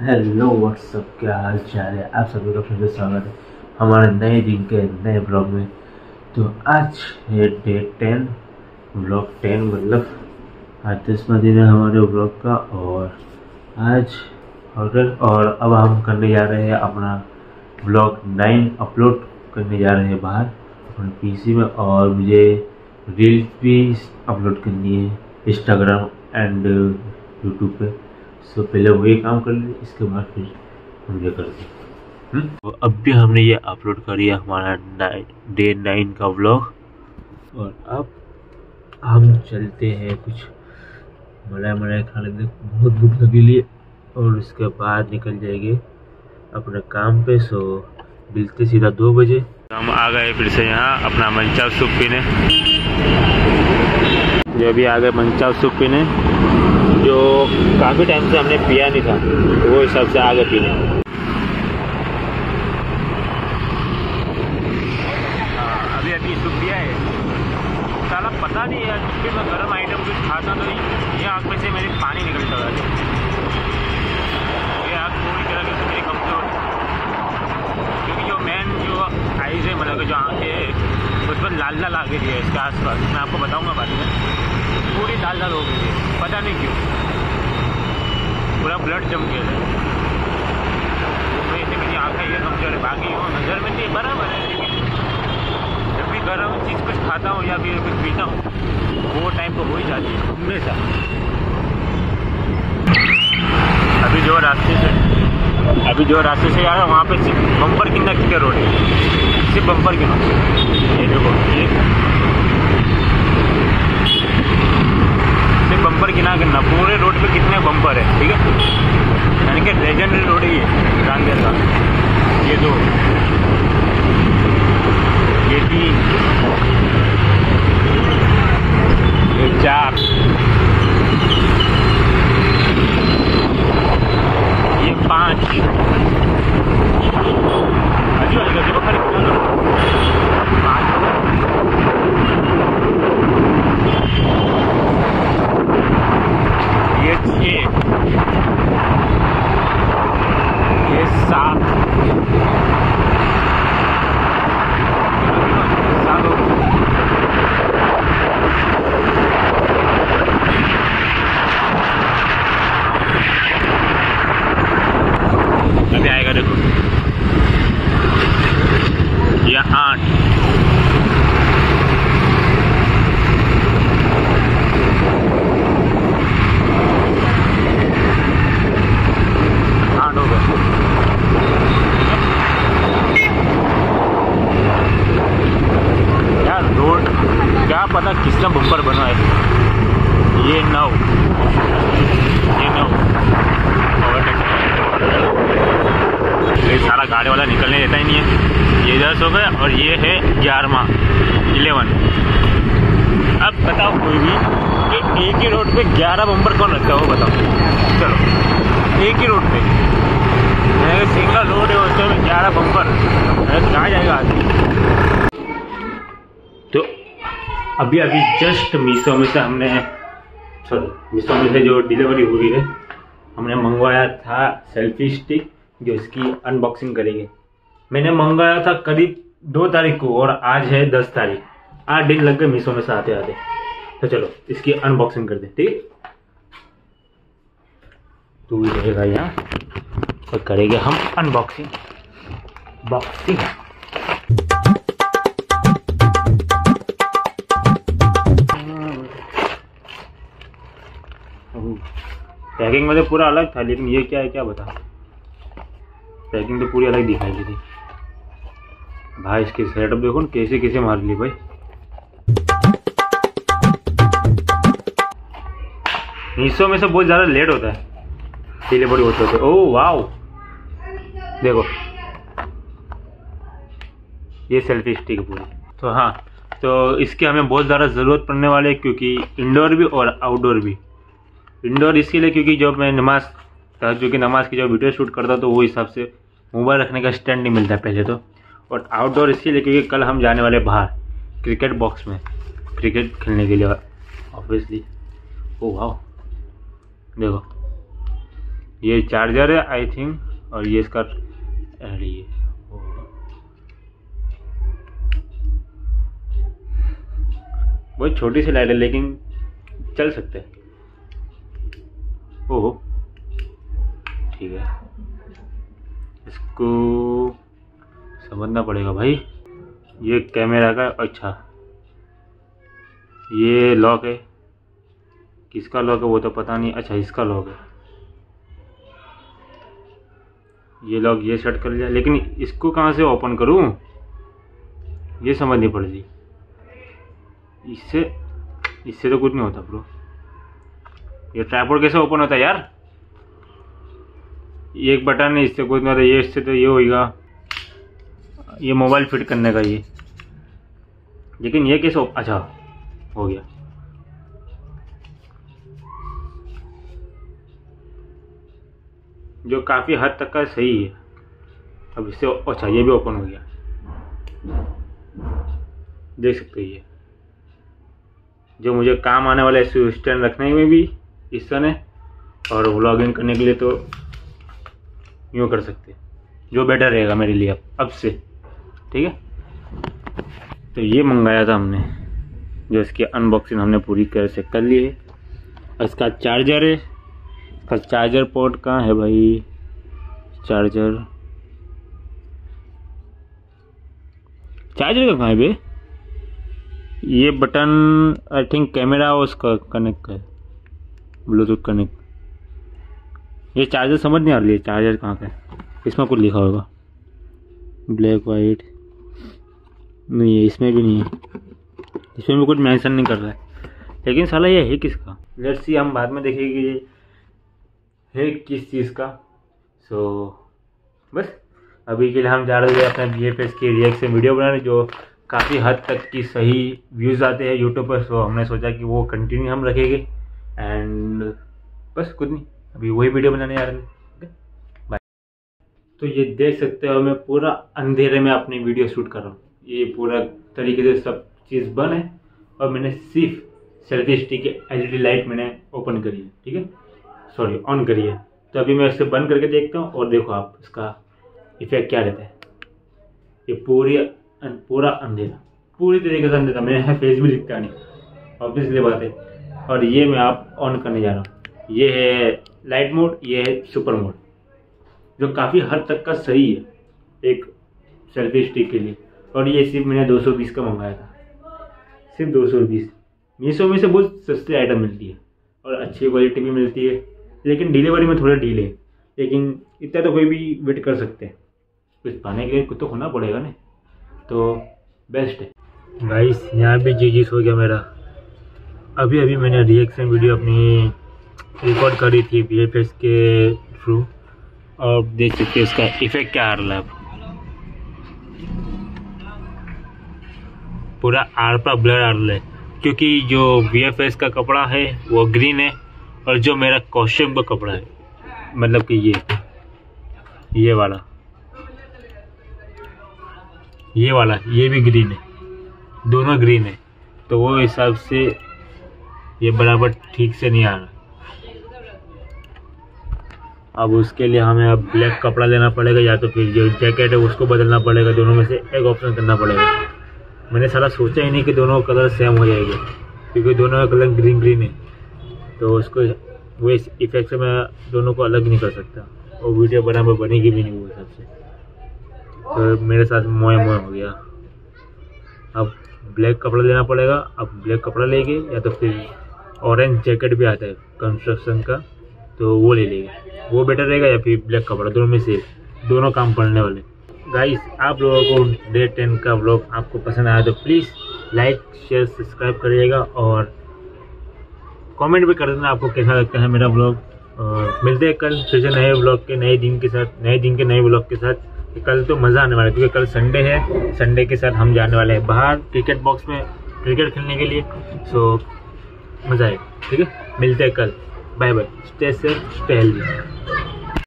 Hello what's up क्या हाल चाल है आप सभी का फिर से स्वागत है हमारे नए दिन के नए ब्लॉग में। तो आज है डे टेन ब्लॉग टेन मतलब आज दसवा दिन है हमारे ब्लॉग का और आज और और अब हम करने जा रहे हैं अपना ब्लॉग नाइन अपलोड करने जा रहे हैं बाहर अपने पीसी में और मुझे रील्स भी अपलोड करनी है इंस्टाग्राम एंड यूट्यूब पे। सो पहले वही काम कर लीजिए इसके बाद फिर हम ये करते तो अब भी हमने ये अपलोड कर दिया हमारा डे नाइन का व्लॉग और अब हम चलते हैं कुछ मलाई मलाई खा के बहुत भूख लगी लिए और उसके बाद निकल जाएँगे अपने काम पे। सो मिलते सीधा दो बजे। हम आ गए फिर से यहाँ अपना मंचाव सूप पीने। जो भी आ गए मंचाव सूप पीने। जो काफ़ी टाइम से हमने पिया नहीं था तो वो हिसाब से आगे पीने। अभी अभी पिया है। पता नहीं यार गर्म आइटम कुछ खाता तो ये में से मेरी पानी निकलता ये पूरी तरह कमज़ोर क्योंकि जो मेन जो है मतलब जो आँखें है उस पर लाल लाल आ गई है इसके आसपास। मैं आपको बताऊँगा बाद में। पूरी लाल लाल हो गई है। पता नहीं क्यों। पूरा ब्लड जम गया है ऐसे मेरी आँखें ये कमज़ोर है बाकी वो नज़र में नहीं बराबर है लेकिन जब भी गर्म चीज़ कुछ खाता हूँ या फिर कुछ पीता हूँ वो टाइम तो हो ही जाती है। हमेशा। अभी जो रास्ते से अभी जो रास्ते से आ रहा है वहाँ पे सिर्फ़ बम्पर किन्ना कितने रोड है। सिर्फ़ बम्पर किन्ना ये देखो ये बम्पर गिना करना। पूरे रोड पे कितने बम्पर है, ठीक है? यानी कि लेजेंडरी रोड ही है ये दो ये तीन ये चार ये पाँच अजी वाली देखो खाली पाँच ये छः ये सात सात हो गए। अभी आएगा देखो ये आठ आठ हो गए यार रोड क्या पता किसका बम्पर बना है ये नौ ये नौ ओवरटेक ये सारा गाड़ी वाला निकलने देता ही नहीं है। ये दस हो गया और ये है ग्यारहवा, इलेवन। अब बताओ कोई भी कि एक ही रोड पे ग्यारह बम्पर कौन रखता है वो बताओ। चलो, एक ही रोड पे। सिंगल रोड है उसमें ग्यारह बम्पर। कहाँ जाएगा आदमी? तो अभी अभी जस्ट मीशो में से हमने सॉरी मीशो में से जो डिलीवरी हुई है, हमने मंगवाया था सेल्फी स्टिक जो इसकी अनबॉक्सिंग करेंगे। मैंने मंगवाया था करीब दो तारीख को और आज है दस तारीख। आठ दिन लग गए मीशो में से आते। आते तो चलो, इसकी अनबॉक्सिंग कर दे, ठीक? तू रहेगा यहाँ। और करेंगे हम अनबॉक्सिंग बॉक्सिंग पैकिंग में तो पूरा अलग था, लेकिन ये क्या है, क्या बता? पैकिंग तो पूरी अलग दिखाई दी थी भाई, इसके सेटअप देखो ना, कैसे कैसे मार ली भाई। मीशो में से बहुत ज़्यादा लेट होता है। डिलीवरी होते होते। Oh, wow. देखो। ये सेल्फी स्टिक पूरी। तो हाँ तो इसकी हमें बहुत ज़्यादा ज़रूरत पड़ने वाली है, क्योंकि इंडोर भी और आउटडोर भी। इंडोर इसके लिए, क्योंकि जब मैं नमाज़ जो कि नमाज़ की जब वीडियो शूट करता तो वो हिसाब से मोबाइल रखने का स्टैंड नहीं मिलता पहले तो। और आउटडोर इसीलिए क्योंकि कल हम जाने वाले बाहर क्रिकेट बॉक्स में क्रिकेट खेलने के लिए ऑब्वियसली ओ वाह देखो। ये चार्जर है आई थिंक और ये इसका अरे ये बहुत छोटी सी लाइट है, लेकिन चल सकते हैं। ओहो ठीक है। इसको समझना पड़ेगा भाई। ये कैमरा का अच्छा। ये लॉक है। किसका लॉक है वो तो पता नहीं। अच्छा इसका लॉक है। ये लॉक ये सेट कर लिया। लेकिन इसको कहाँ से ओपन करूँ? ये समझनी पड़ेगी। इससे इससे तो कुछ नहीं होता ब्रो ये ट्राईपोर्ड कैसे ओपन होता है यार? ये एक बटन है, इससे नहीं होता ये, इससे तो ये होगा ये मोबाइल फिट करने का ये। लेकिन ये कैसे अच्छा हो गया। जो काफ़ी हद तक का सही है। अब इससे अच्छा ये भी ओपन हो गया। देख सकते ये। जो मुझे काम आने वाला है स्टैंड रखने में भी इस तरह और व्लॉगिंग करने के लिए तो यूँ कर सकते जो बेटर रहेगा मेरे लिए अब अब से। ठीक है? तो ये मंगाया था हमने। जो इसकी अनबॉक्सिंग हमने पूरी तरह से कर ली है। इसका चार्जर है। इसका चार्जर पोर्ट कहाँ है भाई? चार्जर चार्जर का कहाँ है भाई ये बटन आई थिंक कैमरा उसका कनेक्ट है। ब्लूटूथ कनेक्ट ये चार्जर समझ नहीं आ रही है चार्जर कहाँ का इसमें कुछ लिखा होगा। ब्लैक वाइट नहीं है इसमें भी नहीं है। इसमें भी कुछ मेंशन नहीं कर रहा है। लेकिन साला ये है किसका? लेट्स सी हम बाद में देखेंगे ये है किस चीज़ का। सो so, बस अभी के लिए हम जा रहे हैं अपने बी एफ़ एस की रिएक्शन वीडियो बनाने जो काफ़ी हद तक की सही व्यूज़ आते हैं यूट्यूब पर। सो हमने सोचा कि वो कंटिन्यू हम रखेंगे। एंड बस कुछ नहीं। अभी वही वीडियो बनाने जा रहे हैं। बाय तो ये देख सकते हो, मैं पूरा अंधेरे में अपनी वीडियो शूट कर रहा हूँ। ये पूरा तरीके से सब चीज़ बन है और मैंने सिर्फ़ सेल्फी स्टिक की एल लाइट मैंने ओपन करी है, ठीक है? सॉरी ऑन करी है। तो अभी मैं इसे बंद करके देखता हूँ और देखो आप, इसका इफ़ेक्ट क्या रहता है। ये पूरी पूरा अंधेरा। पूरी तरीके से अंधेरा मेरे फेस भी दिखता नहीं ऑब्वियसली बात है। और ये मैं आप ऑन करने जा रहा हूँ। ये है लाइट मोड ये है सुपर मोड जो काफ़ी हद तक का सही है, एक सेल्फी स्टिक के लिए। और ये सिर्फ़ मैंने 220 का मंगाया था। सिर्फ़ 220 मीशो में से बहुत सस्ती आइटम मिलती है और अच्छी क्वालिटी भी मिलती है, लेकिन डिलीवरी में थोड़ा डीले लेकिन इतना तो कोई भी वेट कर सकते हैं। कुछ पाने के लिए कुछ तो होना पड़ेगा ना। तो बेस्ट है। गाइस यहाँ भी जी हो गया मेरा। अभी अभी मैंने रिएक्शन वीडियो अपनी रिकॉर्ड करी थी बी एफ़ एस के थ्रू और देख सकते इसका इफ़ेक्ट क्या आ रहा है पूरा आर ब्लर आ रहा है। क्योंकि जो वी का कपड़ा है, वो ग्रीन है, और जो मेरा कॉस्ट्यूम का कपड़ा है मतलब कि ये ये वाला। ये वाला, ये भी ग्रीन है। दोनों ग्रीन है। तो वो हिसाब से ये बराबर ठीक से नहीं आ रहा। अब उसके लिए हमें अब ब्लैक कपड़ा लेना पड़ेगा या तो फिर जो जैकेट है उसको बदलना पड़ेगा, दोनों में से एक ऑप्शन करना पड़ेगा। मैंने सारा सोचा ही नहीं कि दोनों कलर सेम हो जाएँगे, क्योंकि दोनों का कलर ग्रीन ग्रीन है। तो उसको वो इस इफ़ेक्ट से मैं दोनों को अलग नहीं कर सकता। और वीडियो बराबर बनेगी भी नहीं वो हिसाब से। तो मेरे साथ मोए मोए हो गया। अब ब्लैक कपड़ा लेना पड़ेगा, अब ब्लैक कपड़ा लेंगे या तो फिर ऑरेंज जैकेट भी आता है कंस्ट्रक्शन का। तो वो ले लेंगे। वो बेटर रहेगा या फिर ब्लैक कपड़ा, दोनों में से, दोनों काम पड़ने वाले। गाइस आप लोगों को डे टेन का ब्लॉग आपको पसंद आया तो प्लीज़ लाइक शेयर सब्सक्राइब करिएगा और कमेंट भी कर देना आपको कैसा लगता है मेरा ब्लॉग मिलते हैं कल फिर से नए ब्लॉग के, नए दिन के साथ, नए दिन के नए ब्लॉग के साथ। कल तो मज़ा आने वाला है क्योंकि कल संडे है। संडे के साथ हम जाने वाले हैं बाहर क्रिकेट बॉक्स में क्रिकेट खेलने के लिए। सो मज़ा आएगा, ठीक है? मिलते हैं कल। Bye bye stay safe stay healthy